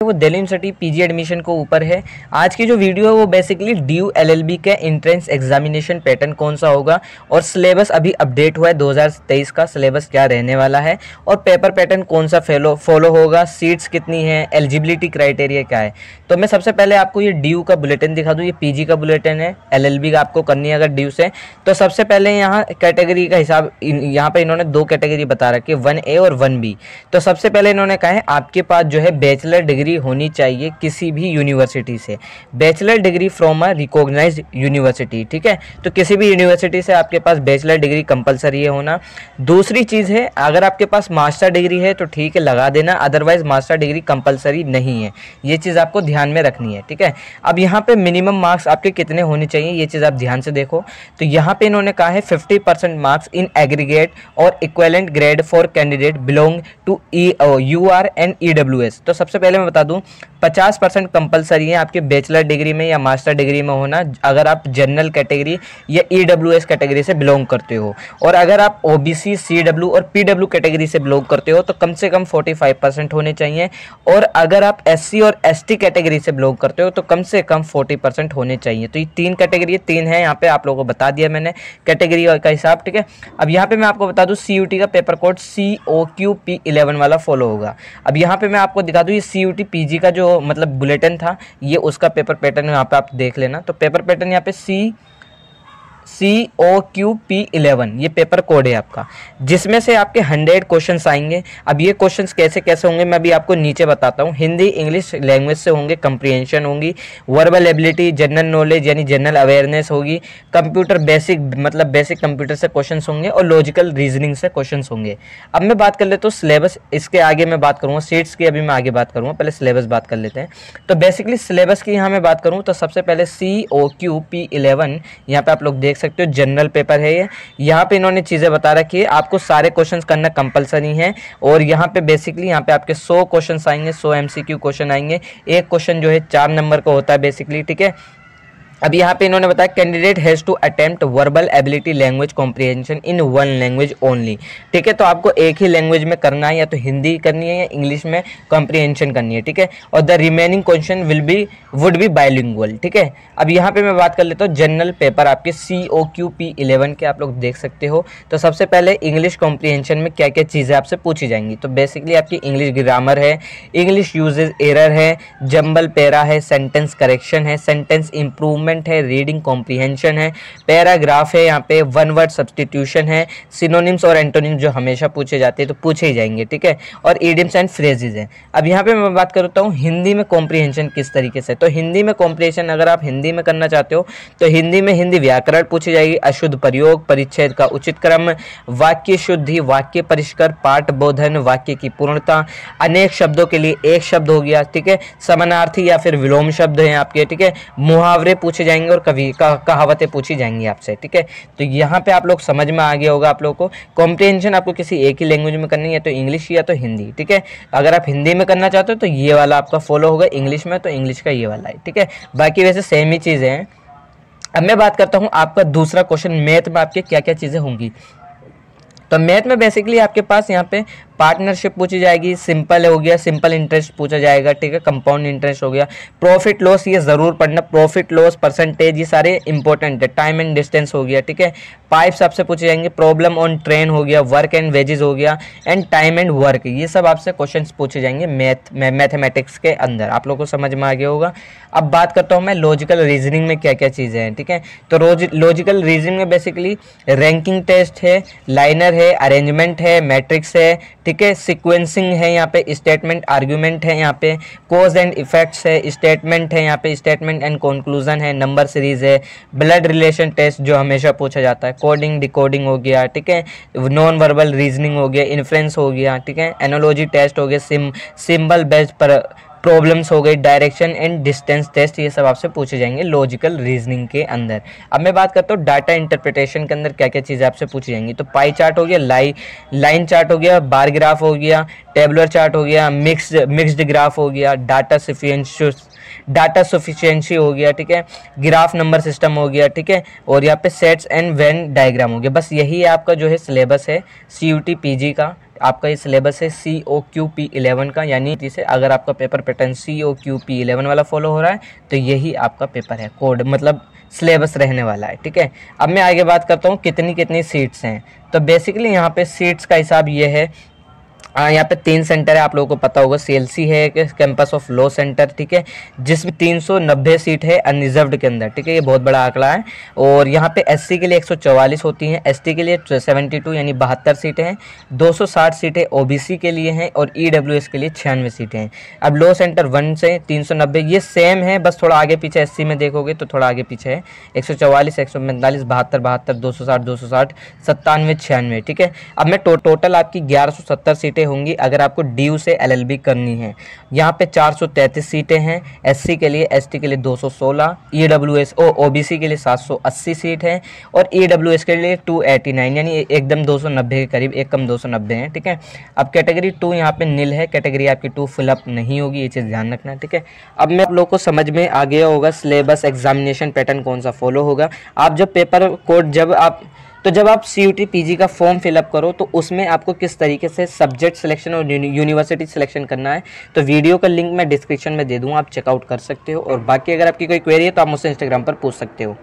वो Delhi university PG admission को ऊपर है। आज की जो वीडियो है वो basically D U L L B का एंट्रेंस एग्जामिनेशन पैटर्न कौन सा होगा और सिलेबस अभी अपडेट हुआ है 2023 का सिलेबस क्या रहने वाला है और पेपर पैटर्न कौन सा फॉलो फॉलो होगा सीट्स कितनी है एलिजिबिलिटी क्राइटेरिया क्या है। तो मैं सबसे पहले आपको ये डी का बुलेटिन दिखा दूँ, ये पीजी का बुलेटिन है एलएलबी का आपको करनी है अगर डी से। तो सबसे पहले यहाँ कैटेगरी का हिसाब यहाँ पर इन्होंने दो कैटेगरी बता रखी है वन और वन बी तो सबसे पहले इन्होंने कहा है, आपके पास जो है बैचलर डिग्री डिग्री होनी चाहिए किसी भी यूनिवर्सिटी से। Bachelor degree from a recognise university ठीक है? तो किसी भी यूनिवर्सिटी से आपके पास बैचलर डिग्री कंपलसरी है होना। दूसरी चीज़ है, अगर आपके पास मास्टर डिग्री है तो ठीक है, लगा देना अदरवाइज़ मास्टर डिग्री कंपलसरी नहीं है। ये चीज़ आपको ध्यान में रखनी है, ठीक है? अब यहाँ पे मिनिमम मार्क्स आपके कितने होने चाहिए, ये चीज़ आप ध्यान से देखो। तो यहाँ पे इन्होंने कहा है fifty percent marks in aggregate और equivalent grade for candidate belong to E U R and E W S तो सबसे पहले मैं बता दूँ 50 परसेंट कंपलसरी है, आपके बैचलर डिग्री में या मास्टर डिग्री में होना, अगर आप जनरल कैटेगरी या ई e कैटेगरी से बिलोंग करते हो। और अगर आप ओ बी और पीडब्ल्यू कैटेगरी से बिलोंग करते हो तो कम से कम 45 परसेंट होने चाहिए। और अगर आप एससी और एसटी कैटेगरी से बिलोंग करते हो तो कम से कम 40 परसेंट होने चाहिए। तो ये तीन कैटेगरी तीन है, यहाँ पे आप लोगों को बता दिया मैंने कैटेगरी का हिसाब, ठीक है? अब यहाँ पे मैं आपको बता दूँ सी का paper code C O Q P eleven वाला फॉलो होगा। अब यहाँ पे मैं आपको दिखा दूँ, ये सी टी का जो मतलब बुलेटिन था, ये उसका पेपर पैटर्न यहाँ पे आप देख लेना। तो पेपर पैटर्न यहाँ पे C C O Q P eleven ये पेपर कोड है आपका, जिसमें से आपके हंड्रेड क्वेश्चन आएँगे। अब ये क्वेश्चन कैसे कैसे होंगे, मैं अभी आपको नीचे बताता हूँ। हिंदी, इंग्लिश लैंग्वेज से होंगे कंप्रीहेंशन होंगी वर्बल एबिलिटी जनरल नॉलेज यानी जनरल अवेयरनेस होगी कंप्यूटर बेसिक मतलब बेसिक कंप्यूटर से क्वेश्चन होंगे और लॉजिकल रीजनिंग से क्वेश्चन होंगे। अब मैं बात कर लेता हूँ सिलेबस इसके आगे मैं बात करूँगा सीट्स की अभी मैं आगे बात करूँगा, पहले सिलेबस बात कर लेते हैं। तो बेसिकली सिलेबस की यहाँ मैं बात करूँ तो सबसे पहले C O Q P eleven यहाँ पर आप लोग देख देख सकते हो जनरल पेपर है ये। यहाँ पे इन्होंने चीज़ें बता रखी है। आपको सारे क्वेश्चंस करना कंपलसरी है। और यहाँ पे बेसिकली यहाँ पे आपके 100 क्वेश्चंस आएँगे 100 एमसीक्यू क्वेश्चन आएँगे। एक क्वेश्चन जो है, चार नंबर का होता है बेसिकली ठीक है? अब यहाँ पे इन्होंने बताया candidate has to attempt verbal ability language comprehension in one language only ठीक है तो आपको एक ही लैंग्वेज में करना है, या तो हिंदी करनी है, या इंग्लिश में कॉम्प्रिहेंशन करनी है, ठीक है? और the remaining question will be would be bilingual ठीक है? अब यहाँ पे मैं बात कर लेता हूँ जनरल पेपर आपके C O Q P eleven के आप लोग देख सकते हो। तो सबसे पहले इंग्लिश कॉम्प्रिहेंशन में क्या क्या चीज़ें आपसे पूछी जाएँगी? तो बेसिकली आपकी इंग्लिश ग्रामर है इंग्लिश यूजेज एरर है जम्बल पेरा है सेंटेंस करेक्शन है सेंटेंस इम्प्रूवमेंट मूवमेंट है रीडिंग कॉम्प्रीहेंशन है पैराग्राफ है, यहाँ पे वन वर्ड सब्सटीट्यूशन है सिनोनिम्स और एंटोनिम्स जो हमेशा पूछे जाते हैं तो पूछे ही जाएँगे, ठीक है? और ईडियम्स एंड फ्रेजेज हैं। अब यहाँ पे मैं बात करता हूँ, हिंदी में कॉम्प्रीहेंशन किस तरीके से? तो हिंदी में कॉम्प्रीहेंशन अगर आप हिंदी में करना चाहते हो तो हिंदी में हिंदी व्याकरण पूछी जाएगी, अशुद्ध प्रयोग, परिच्छेद का उचित क्रम, वाक्य शुद्धि, वाक्य परिष्कर, पाठ बोधन, वाक्य की पूर्णता, अनेक शब्दों के लिए एक शब्द हो गया, ठीक है? समानार्थी या फिर विलोम शब्द हैं आपके, ठीक है? मुहावरे पूछ पूछे जाएँगे और कभी कहावतें पूछी जाएँगी आपसे, ठीक है? तो यहाँ पे आप लोग समझ में आ गया होगा आप लोग को। कॉम्प्रिहेंशन आपको किसी एक ही लैंग्वेज में करनी है तो इंग्लिश या तो हिंदी ठीक है? अगर आप हिंदी में करना चाहते हो तो ये वाला आपका फॉलो होगा इंग्लिश में तो इंग्लिश का ये वाला है, ठीक है? बाकी वैसे सेम ही चीज़ें हैं। अब मैं बात करता हूँ आपका दूसरा क्वेश्चन मैथ में आपके क्या क्या चीज़ें होंगी। तो मैथ में बेसिकली आपके पास यहाँ पे पार्टनरशिप पूछी जाएगी, सिंपल हो गया, सिंपल इंटरेस्ट पूछा जाएगा, ठीक है, कंपाउंड इंटरेस्ट हो गया। प्रॉफिट लॉस ये ज़रूर पढ़ना, प्रॉफिट लॉस परसेंटेज ये सारे इंपॉर्टेंट है टाइम एंड डिस्टेंस हो गया, ठीक है। पाइप्स आपसे पूछे जाएँगे प्रॉब्लम ऑन ट्रेन हो गया वर्क एंड वेजेस हो गया एंड टाइम एंड वर्क ये सब आपसे क्वेश्चन पूछे जाएँगे मैथ मैथमेटिक्स के अंदर, आप लोग को समझ में आ गया होगा। अब बात करता हूँ मैं लॉजिकल रीजनिंग में क्या क्या चीज़ें हैं, ठीक है। तो लॉजिकल रीजनिंग में बेसिकली रैंकिंग टेस्ट है लाइनर है अरेंजमेंट है मैट्रिक्स है ठीक है सिक्वेंसिंग है, यहाँ पे स्टेटमेंट आर्ग्यूमेंट है यहाँ पे कोज एंड इफेक्ट्स है स्टेटमेंट है यहाँ पे स्टेटमेंट एंड कंक्लूजन है नंबर सीरीज़ है ब्लड रिलेशन टेस्ट जो हमेशा पूछा जाता है कोडिंग डिकोडिंग हो गया, ठीक है नॉन वर्बल रीजनिंग हो गया इन्फ्लुएंस हो गया, ठीक है एनोलॉजी टेस्ट हो गया सिम सिम्बल बेस्ड पर प्रॉब्लम्स हो गई डायरेक्शन एंड डिस्टेंस टेस्ट ये सब आपसे पूछे जाएँगे लॉजिकल रीजनिंग के अंदर। अब मैं बात करता हूँ डाटा इंटरप्रिटेशन के अंदर क्या क्या चीज़ें आपसे पूछी जाएँगी। तो पाई चार्ट हो गया लाई लाइन चार्ट हो गया बार ग्राफ हो गया टेबलर चार्ट हो गया मिक्स मिक्सड ग्राफ हो गया डाटा सफिशियंसी डाटा सफिशियंसी हो गया, ठीक है? ग्राफ नंबर सिस्टम हो गया, ठीक है? और यहाँ पे सेट्स एंड वेन डायग्राम हो गया। बस यही आपका जो है सिलेबस है C U T P G का। आपका ये सिलेबस है C O Q P eleven का, यानी जिसे अगर आपका paper pattern C O Q P eleven वाला फॉलो हो रहा है तो यही आपका पेपर है कोड मतलब सिलेबस रहने वाला है, ठीक है? अब मैं आगे बात करता हूँ कितनी कितनी सीट्स हैं। तो बेसिकली यहाँ पे सीट्स का हिसाब ये है हाँ यहाँ पे तीन सेंटर है, आप लोगों को पता होगा सीएलसी है कैंपस ऑफ़ लॉ सेंटर ठीक है? जिसमें 390 सीट है अनरिजर्व्ड के अंदर, ठीक है? ये बहुत बड़ा आंकड़ा है। और यहाँ पे एससी के लिए 144 होती हैं एसटी के लिए 72 यानी बहत्तर सीटें हैं। 260 सीटें ओबीसी के लिए हैं, और ईडब्ल्यूएस के लिए छियानवे सीटें हैं। अब लॉ सेंटर वन से तीन सौ नब्बे, ये सेम है, बस थोड़ा आगे पीछे एससी में देखोगे तो थोड़ा आगे पीछे है। एक सौ चौवालीस, एक सौ पैंतालीस, बहत्तर बहत्तर, दो सौ साठ, दो सौ साठ, सत्तानवे, छियानवे, ठीक है? अब मैं टोटल आपकी ग्यारह सौ सत्तर सीटें होंगी, अगर आपको डीयू से एलएलबी करनी है। यहाँ पे 433 सीटें हैं एससी के लिए एसटी के लिए 216 ईडब्ल्यूएस ओ ओबीसी के लिए 780 सीट है, और ईडब्ल्यूएस के लिए 289 यानी एकदम 290 के करीब, एक कम 290 है, ठीक है? अब कैटेगरी टू यहाँ पे नील है कैटेगरी आपकी टू फिलअप नहीं होगी, ये चीज़ ध्यान रखना, ठीक है? अब मैं आप लोग को समझ में आ गया होगा सिलेबस एग्जामिनेशन पैटर्न कौन सा फॉलो होगा। आप जब पेपर कोड जब आप तो जब आप C U T P G का फॉर्म फिलअप करो तो उसमें आपको किस तरीके से सब्जेक्ट सिलेक्शन और यूनिवर्सिटी सिलेक्शन करना है तो वीडियो का लिंक मैं डिस्क्रिप्शन में दे दूँगा, आप चेकआउट कर सकते हो। और बाकी अगर आपकी कोई क्वेरी है तो आप मुझसे इंस्टाग्राम पर पूछ सकते हो।